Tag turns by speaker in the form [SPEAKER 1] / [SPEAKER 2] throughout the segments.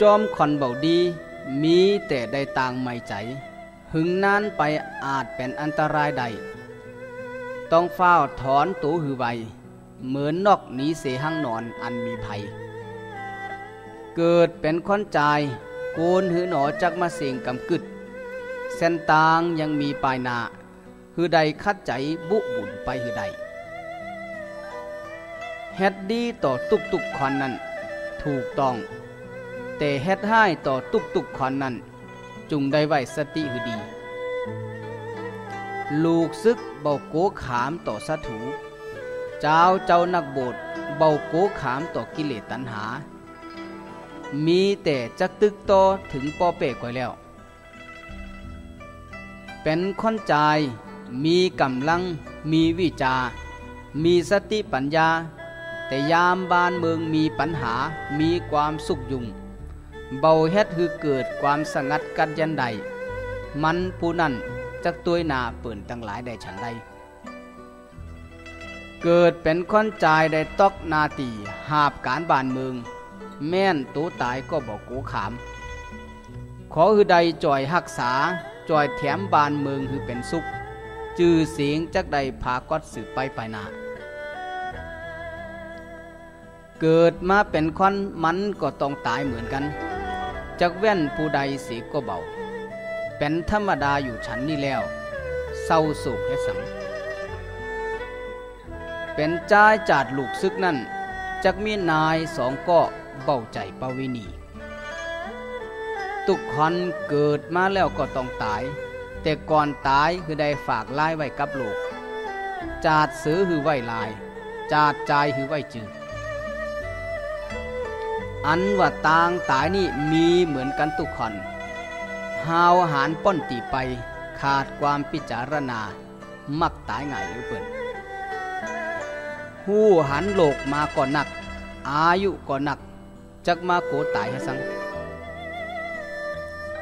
[SPEAKER 1] จอมคอนเบาดี มีแต่ได้ต่างไม่ใจ หึงนานไปอาจเป็นอันตรายใด ต้องเฝ้าถอนตูหือไวเหมือนนอกหนีเสหังนอนอันมีภัย เกิดเป็นค้อนใจโกนหือหนอจักมาเสียงกำกึด เส้นตางยังมีปลายนาหือใดคัดใจบุบุญไปหือใดเฮ็ดดีต่อตุกตุกควันนั้น ถูกต้อง แต่เฮ็ดให้ต่อตุกตุกควันนั้น จุงได้ไว้สติหือดี ลูกซึกเบาโกขามต่อสถูเจ้าเจ้านักบสเบาโกขามต่อกิเลสตัณหา มีแต่จักตึกโตถึงปอเปกไว้แล้ว เป็นคนใจมีกำลังมีวิจา มีสติปัญญา แต่ยามบ้านเมืองมีปัญหามีความสุขยุ่ง เบาเฮ็ดคือเกิดความสงัดกันยันใด มันผู้นั้นจักตัวหนาเปิ่นตั้งหลายได้ฉันใด เกิดเป็นคนใจได้ตอกนาตีหาบการบานเมือง แม่นตัวตายก็บอกกูขาม ขอคือใดจ่อยหักษาจ่อยแถมบานเมืองคือเป็นสุข จือเสียงจักใดพากอดสืบไปไปนาเกิดมาเป็นคนมันก็ต้องตายเหมือนกัน จักแว่นผู้ใดเสียก็เบา เป็นธรรมดาอยู่ฉันนี่แล้ว เศร้าโศกให้สัง เป็นจ้ายจาดลูกซึกนั่นจักมีนายสองก็เบาใจปวินีทุกคนเกิดมาแล้วก็ต้องตาย แต่ก่อนตายคือได้ฝากลายไว้กับโลก จาดซื้อคือไว้ลาย จาดใจคือไว้จืด อันว่าตางตายนี่มีเหมือนกันทุกคนหาวหารป้อนตีไปขาดความพิจารณา มักตายง่ายหรือเปิ่นหู้หันโลกมาก่อนหนัก อายุก่อนหนัก จักมาโกตายให้สัง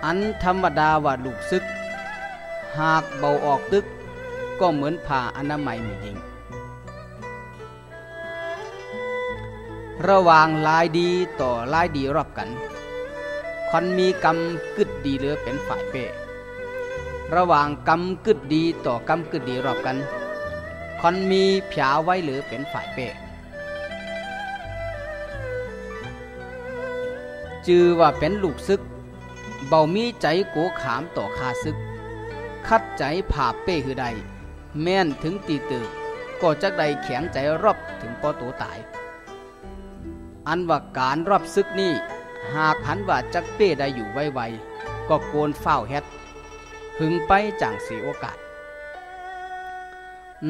[SPEAKER 1] อันธรรมดาว่าลูกซึก หากเบาออกตึก ก็เหมือนผ่าอนามัยมียิง ระหว่างลายดีต่อลายดีรอบกันคนมีกรรมกึดดีเหลือเป็นฝ่ายเป้ระหว่างกรรมกึดดีต่อกรรมกึดดีรอบกันคนมีผาไว้หรือเป็นฝ่ายเป้จือว่าเป็นลูกซึก เบามีใจโกขามต่อคาซึก คัดใจผ่าเป้คือใด แม่นถึงตีตึกก็จะได้แข็งใจรอบถึงปอตัวตาย อันว่าการรอบซึกนี่หากหันว่าจักเป้ได้อยู่ไวๆก็โกนเฝ้าเฮ็ดหึงไปจางเสียโอกาส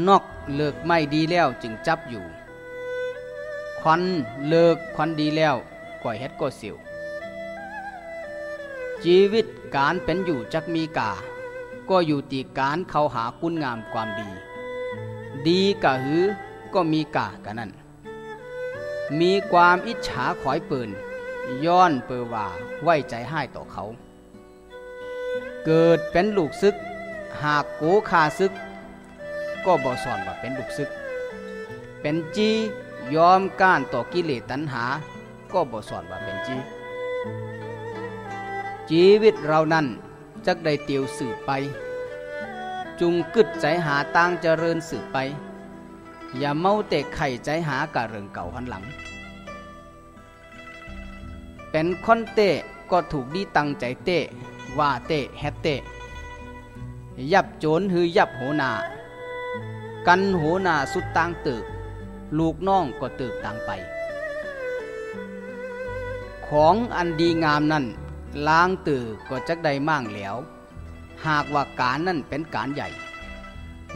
[SPEAKER 1] นอกเลิกไม่ดีแล้วจึงจับอยู่ ควันเลิกควันดีแล้วก่อยเฮ็ดก็เสียวชีวิตการเป็นอยู่จักมีกา ก็อยู่ตีการเขาหาคุณงามความดี ดีกะหือก็มีกากันนั่น มีความอิจฉาขอยปืนย้อนเปอว่าไว้ใจให้ต่อเขา เกิดเป็นลูกซึก หากโกคาซึก ก็บ่สอนว่าเป็นลูกซึก เป็นจียอมก้านต่อกิเลสตัณหา ก็บ่สอนว่าเป็นจีชีวิตเรานั้นจักได้เตียวสืบไป จุงกึดใจหาตั้งเจริญสืบไป อย่าเมาเตะไข่ใจหากะเริงเก่าหันหลัง เป็นคนเตะก็ถูกดีตั้งใจเตะว่าเตะแฮเตะ ยับโจรหือยับโหนา กันโหนาสุดตังตึก ลูกน้องก็ตึกต่างไป ของอันดีงามนั่นล้างตื่อก็จักได้มั่งแล้ว หากว่าการนั่นเป็นการใหญ่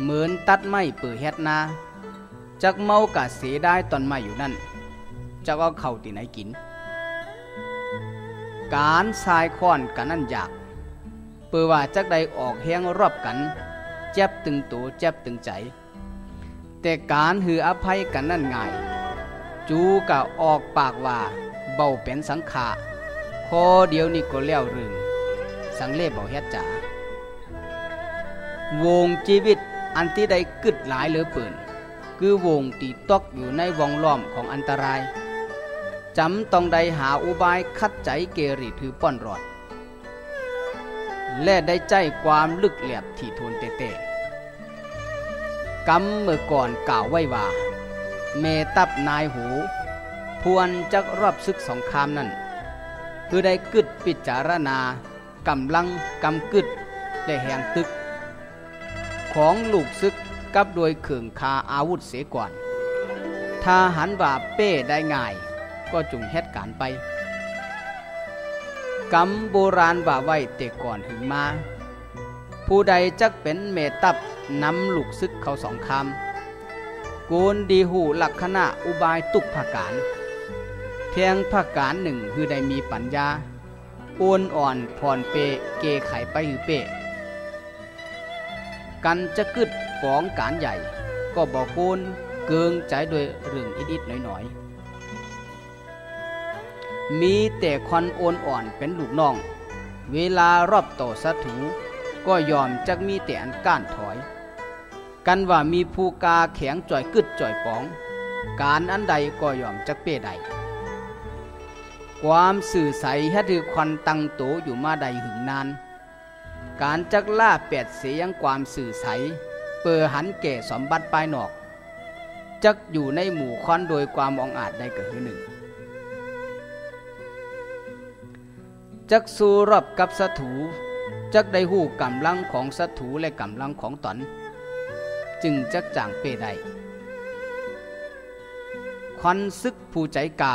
[SPEAKER 1] เหมือนตัดไม้เปื่อเฮ็ดนาจักเมากะเสียได้ตอนม้อยู่นั่นจะเอาเข่าที่ไหนกิน การทรายค้อนกันนั่นยาก เปื่อว่าจักได้ออกแห้งรอบกัน เจ็บตึงตัวเจ็บตึงใจ แต่การหืออภัยกันนั่นง่าย จูกะออกปากว่าเบาเป็นสังขาพอเดียวนี่ก็แล้วรึงสังเล่บบอกเฮ็ดจ๋าวงชีวิตอันที่ได้กึดหลายเหลือเปิ่นคือวงตีตอกอยู่ในวงล้อมของอันตราย จำต้องได้หาอุบายคัดใจเกรีถือป้อนรอด และได้ใจความลึกแหลบที่ทนเตะกำเมื่อก่อนกล่าวไว้ว่า เมตับนายหู พวนจักรอบซึกสองคามนั้น คือได้กึดปิจารณากำลังกำกึดและแหงตึก ของลูกซึกกับโดยเขื่องคาอาวุธเสียก่อน ถ้าหันว่าเป้ได้ง่าย ก็จุงเฮ็ดการไปกำโบราณว่าไว้แต่ก่อนหึงมา ผู้ใดจักเป็นเมตับนำลูกซึกเขาสองคำโกนดีหูหลักษณะอุบายตุกภาการ เพียงภาการหนึ่งคือได้มีปัญญาโอนอ่อนผ่อนเปเกไขไปหือเป กันจะกึดฟ้องการใหญ่ ก็บอกโกนเกิงใจโดยเรื่องอิดๆหน่อยๆ มีแต่คอนโอนอ่อนเป็นลูกน้อง เวลารอบต่อสัตถูก็ยอมจักมีแต่อันก้านถอย กันว่ามีผู้กาแข็งจ่อยกึดจ่อยปอง การอันใดก็ยอมจักเป้ใด ความสื่อใสให้ถือควันตังโตอยู่มาใดหึงนาน การจักล่าแปดเสียงความสื่อใส เปิดหันแก่สมบัติปลายนอก จักอยู่ในหมู่ควันโดยความองอาจได้เกิดหนึ่ง จักสู้รบกับศัตรูจักได้หู้กำลังของศัตรูและกำลังของตนจึงจักจางเปได้ควันซึกผู้ใจกา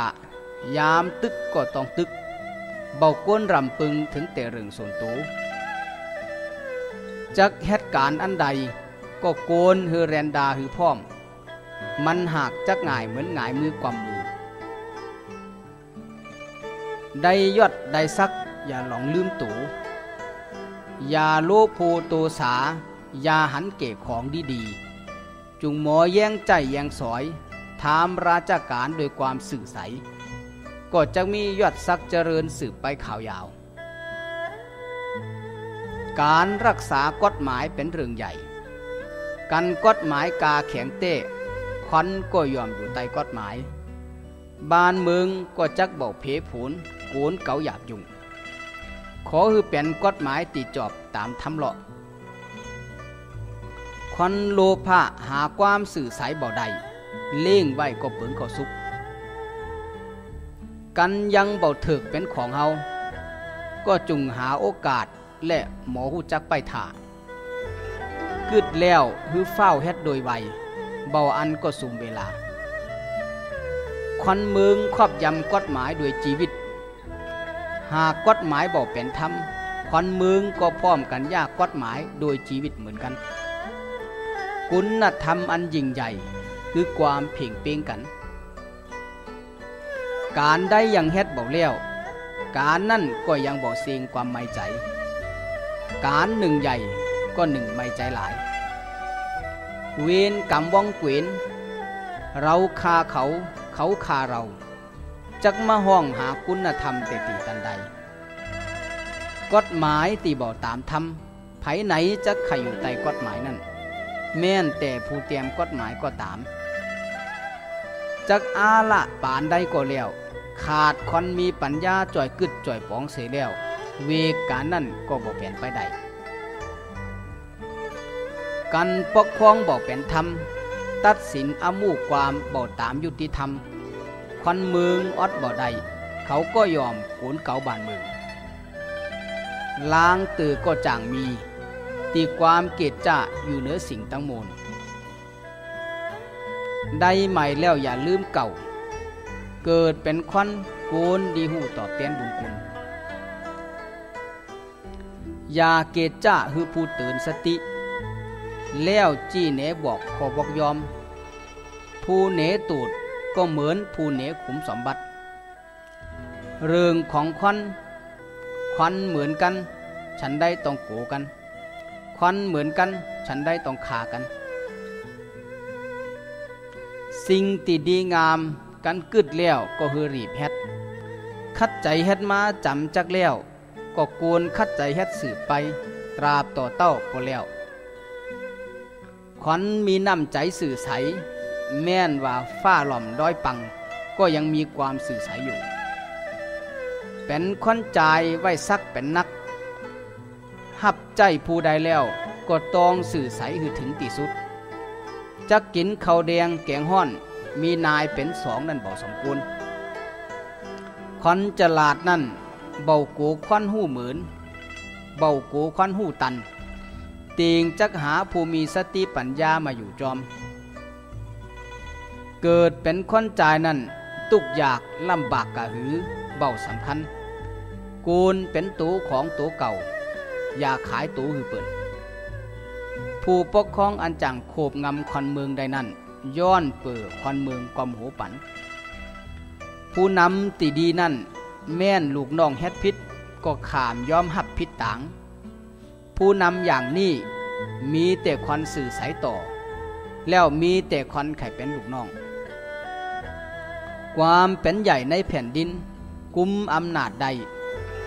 [SPEAKER 1] ยามตึกก็ต้องตึก เบาก้นรำปึงถึงแต่เรื่องส่วนตัวจักเหตุการณ์อันใด ก็โกนฮือแรนดาฮือพร้อม มันหากจักง่ายเหมือนง่ายมือความมือ ได้ยอดได้ซัก อย่าหลงลืมตูอย่าโลโพโตสา อย่าหันเก็บของดีๆ จุงหมอแย่งใจแย่งสอย ถามราชการโดยความสื่อใส ก็จะมียอดซักเจริญสืบไปข่าวยาว การรักษากฎหมายเป็นเรื่องใหญ่ กันกฎหมายกาแข็งเต้ควันก็ยอมอยู่ใต้กฎหมาย บ้านเมืองก็จักเบาเพผุนโกนเกาหยาบยุ่ง ขอคือเป็นกฎหมายตีจอบตามทำเลาะควันโลภะหาความสื่อสายเบาใด เล่งไว้ก็เปิงเขาสุก กันยังเบาถึกเป็นของเฮา ก็จุงหาโอกาสและหมอหูจักไปถ่ากึดแล้วฮือเฝ้าเฮ็ดโดยไวเบาอันก็สูมเวลา ควันเมืองครอบยำกฎหมายโดยชีวิต หากกฎหมายบอกเป็นธรรมคนเมืองก็พร้อมกันยากกฎหมายโดยชีวิตเหมือนกัน คุณธรรมอันยิ่งใหญ่คือความเพ่งเป้งกัน การได้ยังเฮ็ดบ่เลี้ยวการนั่นก็ยังบ่เสียงความไม่ใจ การหนึ่งใหญ่ก็หนึ่งไม่ใจหลาย เวนกำว่องเกวนเราคาเขาเขาคาเรา จักมาห้องหาคุณธรรมเตตีตันใด กฎหมายตีบ่ตามธรรมไผไหนจะขอยู่ใต้กฎหมายนั่น แม่นแต่ผู้เตรียมกฎหมายก็ตามจักอาละปานได้ก็แล้ว ขาดคนมีปัญญาจ่อยกึดจ่อยปองเสียแล้ว เวการนั่นก็บอกเปลี่ยนไปได้กันปกครองบอกเป็นธรรม ตัดสินอมูความบอกตามยุติธรรม คนเมืองอดบ่ได้เขาก็ยอมโขนเก่าบ้านเมือง ล้างตือก็จางมี ตีความเกตจ้าอยู่เหนือสิ่งตั้งมวลได้ใหม่แล้วอย่าลืมเก่า เกิดเป็นควันโกนดีหูตอบแทนบุญคุณยาเกจจ้าคือผู้ตื่นสติ แล้วจี้เนบอกขอบอกยอม ผู้เนตูด ก็เหมือนผู้เนขุมสมบัติ เรื่องของควันควันเหมือนกัน ฉันได้ต้องโกกัน ควันเหมือนกัน ฉันได้ต้องขากัน สิ่งติดีงามกันกึดแล้วก็คือรีบเฮ็ดคัดใจเฮ็ดมาจำจักแล้ว ก็กวนคัดใจเฮ็ดสืบไป ตราบต่อเต้าก็แล้วขวัญมีน้ำใจสื่อใส แม่นว่าฝ้าหล่อมด้อยปัง ก็ยังมีความสื่อสายอยู่ เป็นคนใจไว้ซักเป็นนัก หับใจผู้ใดแล้วก็ต้องสื่อสายหือถึงที่สุด จะกินข้าวแดงแกงห้อน มีนายเป็นสองนั่นบอกสมควรคอนจลาดนั่นเบาโกควันหู้เหมือน เบาโกควันหู้ตันตีงจักหาภูมิสติปัญญามาอยู่จอม เกิดเป็นคนใจนั่นตุกอยากลำบากกะหือเบาสำคัญ กูลเป็นตูของตูเก่า อย่าขายตูหือเปิดผู้ปกครองอันจังโคบงำคอนเมืองใดนั่นย้อนเปิดคอนเมืองกอมหูปัน ผู้นำตีดีนั่น แม่นลูกน้องเฮ็ดพิษก็ขามยอมหับพิษต่าง ผู้นำอย่างนี้มีแต่คอนสื่อสายต่อ แล้วมีแต่คอนไข่เป็นลูกน้อง ความเป็นใหญ่ในแผ่นดิน กุมอำนาจใด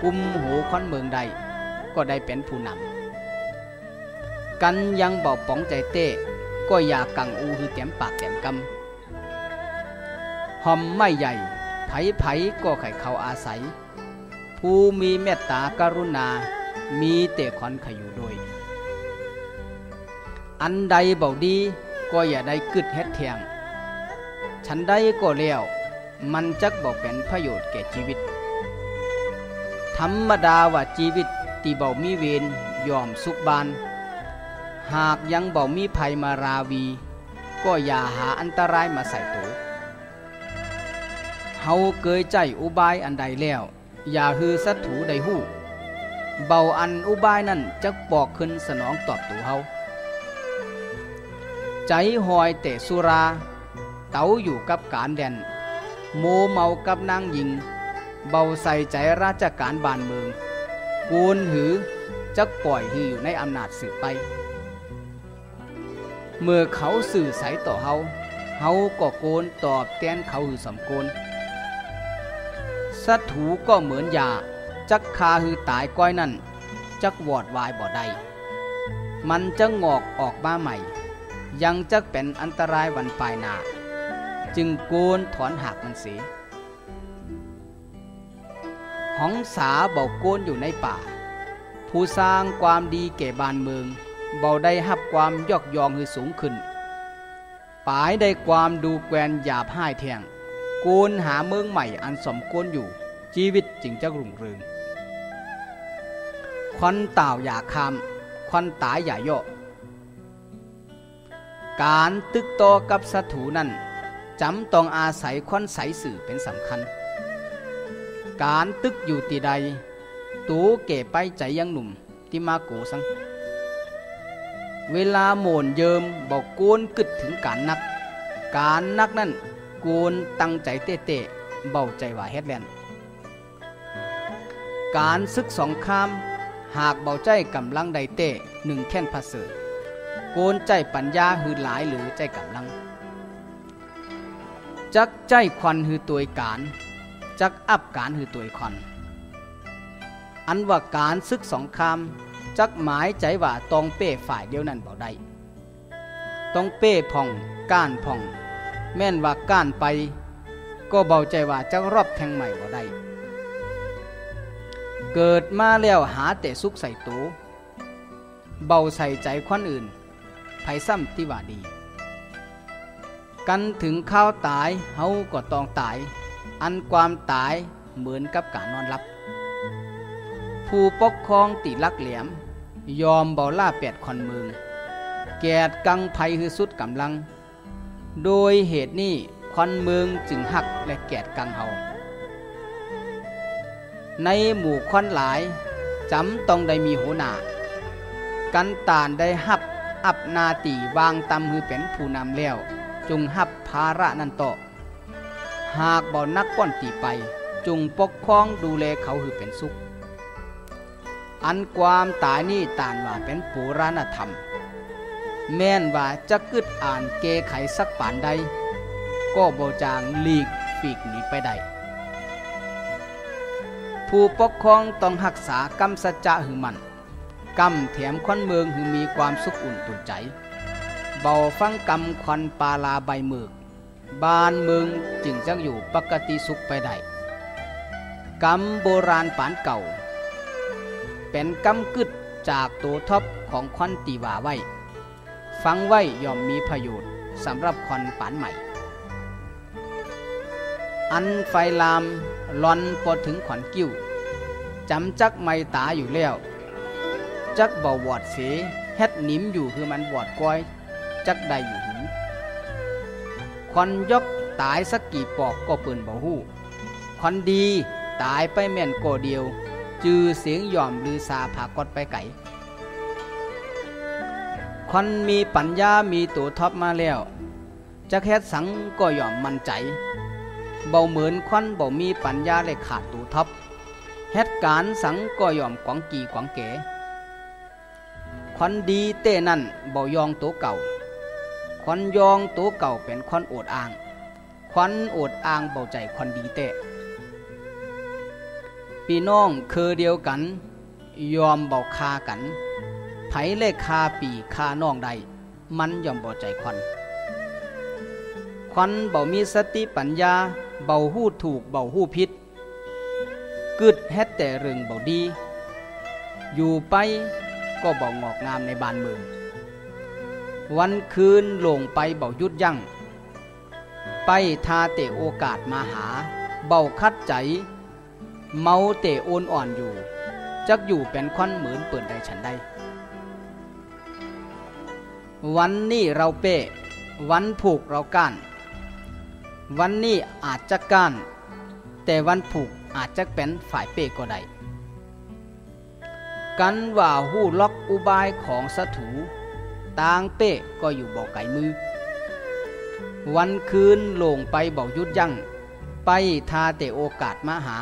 [SPEAKER 1] กุมหูค้อนเมืองใด ก็ได้เป็นผู้นำกันยังเบาป๋องใจเต้ก็อย่ากังอูคือเต็มปากเต็มกำหอมไม่ใหญ่ ไผไผก็ไข่เขาอาศัย ผู้มีเมตตากรุณา มีแต่คอนขอยู่โดยอันใดเบาดีก็อย่าได้กึดเฮ็ดเทียง ฉันได้ก็เลี้ยว มันจักบอกเป็นประโยชน์แก่ชีวิต ธรรมดาว่าชีวิตตีเบามีเวรยอมสุขบาน หากยังเบามีภัยมาราวี ก็อย่าหาอันตรายมาใส่ตัวเฮาเกยใจอุบายอันใดแล้ว อย่าฮือสัตถูใดหู้ เบาอันอุบายนั่นจะปอกขึ้นสนองตอบตัวเฮาใจหอยแต่สุรา เตาอยู่กับการแดน โมเมากับนางหญิง เบาใส่ใจราชการบ้านเมือง กูนหือจะปล่อยหืออยู่ในอำนาจสืบไป เมื่อเขาสื่อสายต่อเฮาเฮาก็โกนตอบแทนเขาหือสมโกนสัตถูก็เหมือนยาจักคาหือตายก้อยนั่น จักวอดวายบ่ได้มันจะงอกออกมาใหม่ ยังจักเป็นอันตรายวันปลายนา จึงโกนถอนหักมันเสียหองสาเบาโกนอยู่ในป่า ผู้สร้างความดีแก่บ้านเมือง เบาได้หับความยอกยองคือสูงขึ้นปายได้ความดูแกวนหยาบห้ายแทงโกนหาเมืองใหม่อันสมโกนอยู่ ชีวิตจึงจะรุ่งเรืองควันต่าวอย่าคำควันตายอย่าโยการตึกโตกับสัตถูนั้น จำต้องอาศัยควันใสสื่อเป็นสำคัญ การตึกอยู่ตีใด ตูเก๋ไปใจยังหนุ่มที่มาโกสัง เวลาโมนเยิมบอกโกนกึดถึงการนัก การนักนั่นโกนตั้งใจเตะๆเบาใจว่าเฮ็ดแลนการซึกสองข้าม หากเบาใจกำลังใดเตะหนึ่งแค่นพัสเสโกนใจปัญญาหือหลายหรือใจกำลัง จักใจควันหือตัวการจักอับการหือตัวควันอันว่าการซึกสองคามจักหมายใจว่าตองเป้ฝ่ายเดียวนั้นเบาได้ต้องเป้พ่องก้านพ่อง แม่นว่าก้านไป ก็เบาใจว่าจะรอบแทงใหม่บ่ได้เกิดมาแล้วหาแต่สุขใส่ตูเบาใส่ใจคนอื่นไผซ้ำที่ว่าดี กันถึงข้าวตายเฮาก็ต้องตาย อันความตายเหมือนกับการนอนหลับ ผู้ปกครองติลักเหลี่ยม ยอมเบาล่าแปดคนเมืองแกดกังภัยคือสุดกำลัง โดยเหตุนี้คนเมืองจึงหักและแกดกังเฮาในหมู่ควันหลายจำต้องได้มีหัวหน้ากันตานได้หับอับนาตีวางตำหือเป็นผู้นำแล้ว จงหับภาระนันต่อ หากบ่นักป้อนตีไป จงปกครองดูแลเขาหือเป็นสุข อันความตายนี่ตานว่าเป็นปุราณธรรม แม่นว่าจะกึดอ่านเกไขสักป่านใด ก็บ่จางหลีกปีกหนีไปได้ผู้ปกครองต้องรักษากรรมสัจจะหือมันกำแถมควนเมืองหือมีความสุขอุ่นตุนใจ เบาฟังกำควันปาลาใบมือกบ้านเมืองจึงจังอยู่ปกติสุขไปได้กรรมโบราณปานเก่า เป็นกรรมกึดจากตัวท็อปของควันตีว่าไว้ ฟังไว้ย่อมมีประโยชน์สำหรับคอนปานใหม่ อันไฟลามลอนพอถึงขอนกิ้วจำจักไม่ตาอยู่แล้ว จักเบาวอดเสเฮ็ดนิมอยู่คือมันบอดก้อย จักใดอยู่หูควันยกตายสักกี่ปอกก็เปิ่นบ่หู้ควันดีตายไปแม่นก่อเดียว จือเสียงยอมลือซาผากดไปไก่ควันมีปัญญามีตัวท็อปมาแล้วจะแค่สังก็ยอมมั่นใจ เบาเหมือนควันบ่มีปัญญาเลยขาดตัวท็อปเหตุการสังก็ยอมกวางกีกวางเก๋ควันดีเต้นั่นเบายองตัวเก่า ควันยองตัวเก่าเป็นควันโอดอ่างควันโอดอ่างเบาใจควันดีเต้พี่น้องคือเดียวกัน ยอมเบาคากันไผเลขคาปีคาน้องใด มันยอมเบาใจควันควันเบามีสติปัญญา เบาหู้ถูกเบาหู้พิษกึดแฮดแต่เรื่องเบาดี อยู่ไปก็เบางอกงามในบ้านเมือง วันคืนหลงไปเบายุดยั่ง ไปทาเตะโอกาสมาหา เบาคัดใจ เมาเตะโอนอ่อนอยู่ จักอยู่เป็นควันเหมือนเปิดใดฉันได้วันนี้เราเป้วันผูกเราก้าน วันนี้อาจจะก้าน แต่วันผูกอาจจะเป็นฝ่ายเป้ก็ได้ กันว่าหู้ล็อกอุบายของสถู ตางเป้ก็อยู่บ่อไก่มือ วันคืนลงไปเบายุดยั่ง ไปทาเตโอกาสมาหา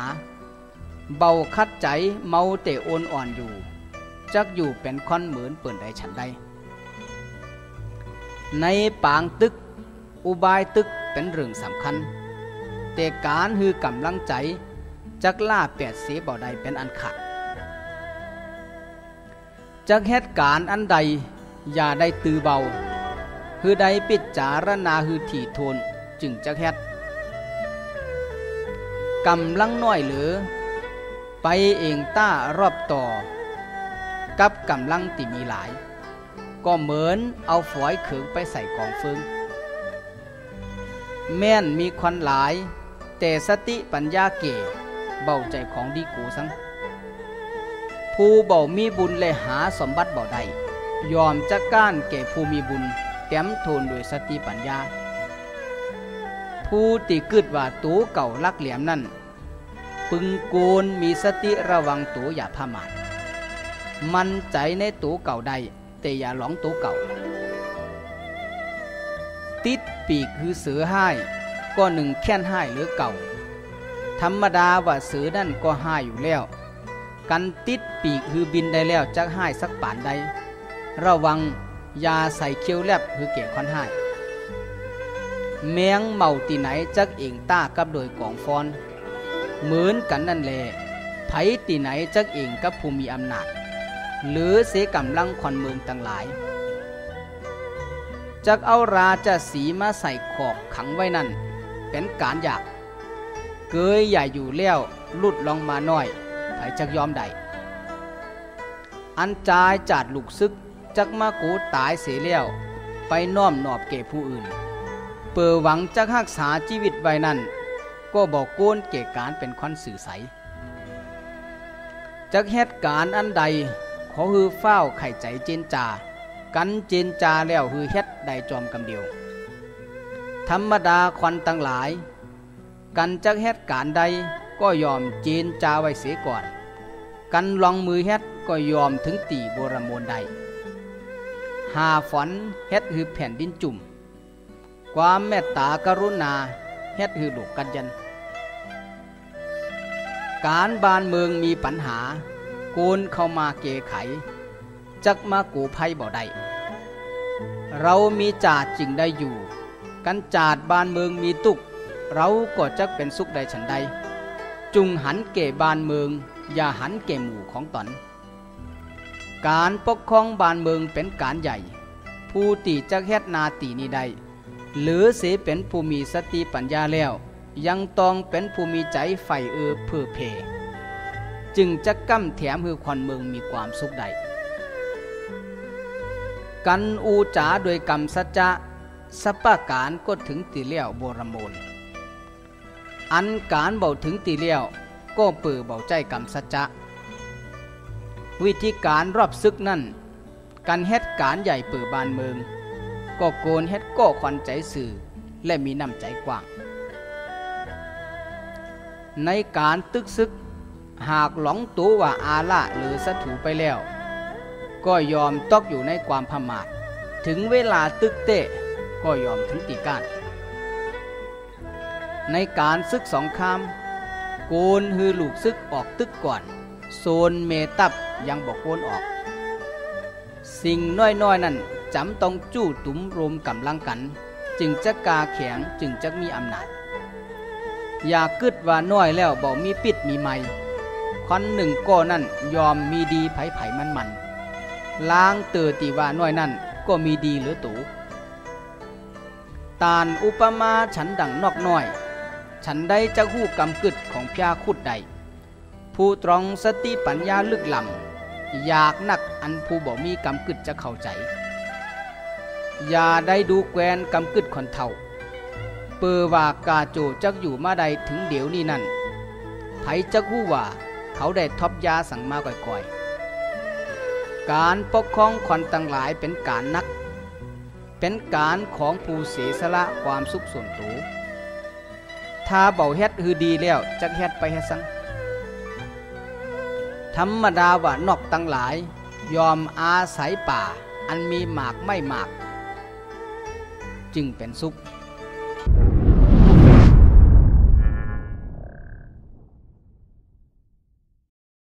[SPEAKER 1] เบาคัดใจเมาเตโอนอ่อนอยู่ จักอยู่เป็นคอนเหมือนเปิ่นใดฉันใด ในปางตึก อุบายตึกเป็นเรื่องสำคัญ แต่การคือกำลังใจ จักล่าแปดเสียบ่อใดเป็นอันขาดจากเหตุการณ์อันใด อย่าได้ตือเบา คือใดปิดจารณาคือถี่ทนจึงจะแฮดกำลังน้อยหรือ ไปเองต้ารอบต่อ กับกำลังติมีหลาย ก็เหมือนเอาฝอยเขืองไปใส่กองเฟืองแม่นมีควันหลาย แต่สติปัญญาเก๋เบาใจของดีกูสัง ผู้บ่มีบุญเลยหาสมบัติเบ่ได้ ยอมจะก้านแก่ผู้มีบุญเต็มโทนโดยสติปัญญา ผู้ติกึดว่าตัวเก่าลักเหลี่ยมนั่น ปึงโกนมีสติระวังตัวอย่าพมาดมันใจในตัวเก่าใด แต่อย่าหลงตัวเก่า ติดปีกคือเสือห้ ก็หนึ่งแค่นห้หรือเก่า ธรรมดาว่าเสือนั่นก็ห้อยู่แล้ว กันติดปีกคือบินได้แล้วจักห้สักป่านใด ระวังยาใส่เคี้ยวแลบคือเกี่ยคอนห้แมงเมาตีไหนจักเองต้ากับโดยกองฟอน เหมือนกันนั่นแหละไผตีไหนจักเองกับภูมิอำนาจ หรือเสกำลังคอนเมืองต่างหลายจักเอาราจะสีมาใส่ขอบขังไว้นั่น เป็นการอยาก เกยใหญ่อยู่แล้วลุดลองมาหน่อยไผจักยอมได้อันจายจัดลูกซึก จักมากูตายเสียแล้วไปน้อมนอบเก่ผู้อื่น เปิดหวังจักรักษาชีวิตไว้นั่น ก็บอกโกนเก่การเป็นควันสื่อใสจักเหตุการณ์อันใด ขอฮือเฝ้าไข่ใจเจนจา กันเจนจาแล้วฮือเฮ็ดใดจอมกำเดียว ธรรมดาควันตั้งหลาย กันจักเหตุการณ์ใดก็ยอมเจนจาไว้เสียก่อน กันลองมือเฮ็ดก็ยอมถึงตีโบรมนใด หาฝันเฮ็ดคือแผ่นดินจุ่ม ความเมตตากรุณาเฮ็ดคือลูกกันยัน การบ้านเมืองมีปัญหาโกนเข้ามาเกไข จักมากูภัยบ่ได้เรามีจาดจริงได้อยู่ กันจาดบ้านเมืองมีตุก เราก็จะเป็นสุขใดฉันใด จุงหันเก่บ้านเมือง อย่าหันเก่หมู่ของตน การปกครองบ้านเมืองเป็นการใหญ่ ผู้ตีจะเฮ็ดนาตีนี้ใดหรือเสเป็นผู้มีสติปัญญาแล้ว ยังต้องเป็นผู้มีใจใฝ่เอือเพื่อเพ จึงจะกั้มแถมคือควันเมืองมีความสุขใด กันอูจาโดยกรรมสัจจะสปาการก็ถึงตีเลี้ยวโบรมนอันการเบาถึงตีเลี้ยวก็เปือเบาใจกรรมสัจจะ วิธีการรอบซึกนั่นการเฮ็ดการใหญ่เปือบานเมืองก็โกนเฮ็ดก็ควันใจสื่อและมีน้ำใจกว้าง ในการตึกซึก หากหลงตัวว่าอาละหรือสัถูไปแล้ว ก็ยอมตกอยู่ในความพมาทถึงเวลาตึกเตะก็ยอมถึงตีก้านในการซึกสองคามโกนฮือลูกซึกออกตึกก่อน โซนเมตับยังบอกโกนออก สิ่งน้อยๆนั่นจำต้องจู้ตุ้มรวมกำลังกัน จึงจะกาแข็งจึงจะมีอำนาจ อย่ากึดว่าน้อยแล้วบอกมีปิดมีไม่คนหนึ่งก็นั่นยอมมีดีไผ่ไผ่มันมันล้างเตือตีว่าน้อยนั่นก็มีดีหรือตูตานอุปมาฉันดังนอกน้อย ฉันได้จะหู้กำกึดของพยาคุดใด ผู้ตรองสติปัญญาลึกลำอยากนักอันผู้บ่มีกำกึดจะเข้าใจ อย่าได้ดูแกวนกำกึดคนเท่า เปอว่ากาโจจักอยู่มาใดถึงเดี๋ยวนี้นั่นไผจักหู้ว่าเขาได้ทบยาสั่งมาก่อยๆ การปกครองคนต่างหลายเป็นการนัก เป็นการของผู้เสียสละความสุขส่วนตัวถ้าเบาเฮ็ดคือดีแล้วจักเฮ็ดไปเฮ็ดสัง ธรรมดาว่านอกตั้งหลาย ยอมอาศัยป่า อันมีหมากไม่หมาก จึงเป็นสุข